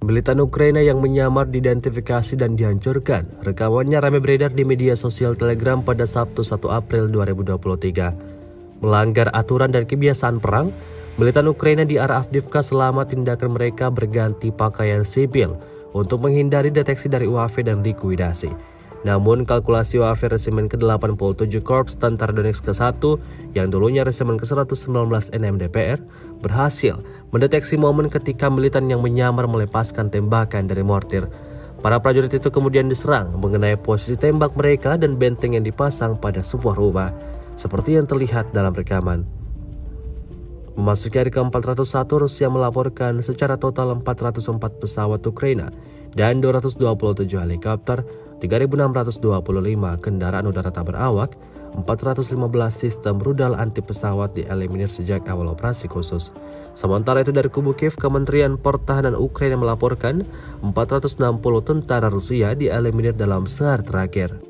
Militan Ukraina yang menyamar diidentifikasi dan dihancurkan. Rekamannya ramai beredar di media sosial Telegram pada Sabtu 1 April 2023. Melanggar aturan dan kebiasaan perang, militan Ukraina di arah Avdivka selama tindakan mereka berganti pakaian sipil untuk menghindari deteksi dari UAV dan likuidasi. Namun kalkulasi UAV resimen ke-87 Korps Tentara Donetsk ke-1 yang dulunya resimen ke-119 NMDPR berhasil mendeteksi momen ketika militan yang menyamar melepaskan tembakan dari mortir. Para prajurit itu kemudian diserang mengenai posisi tembak mereka dan benteng yang dipasang pada sebuah rumah, seperti yang terlihat dalam rekaman. Memasuki hari ke-401, Rusia melaporkan secara total 404 pesawat Ukraina dan 227 helikopter 3.625 kendaraan udara tak berawak, 415 sistem rudal anti pesawat dieliminir sejak awal operasi khusus. Sementara itu dari kubu Kiev, Kementerian Pertahanan Ukraina melaporkan 460 tentara Rusia dieliminir dalam sehari terakhir.